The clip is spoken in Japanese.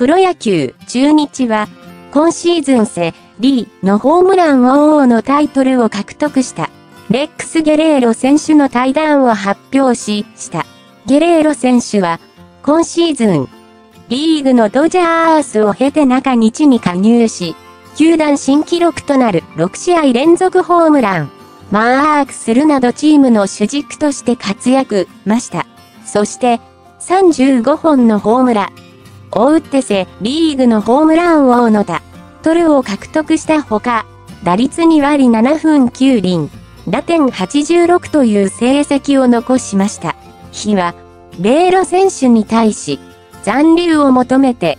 プロ野球、中日は、今シーズンセ、リーのホームラン王のタイトルを獲得した。レックス・ゲレーロ選手の対談を発表し、した。ゲレーロ選手は、今シーズン、リーグのドジャースを経て中日に加入し、球団新記録となる6試合連続ホームラン、マークするなどチームの主軸として活躍ました。そして、35本のホームラン。を打ってせ、リーグのホームラン王のだトルを獲得したほか、打率2割7分9厘、打点86という成績を残しました。日は、米ロ選手に対し、残留を求めて、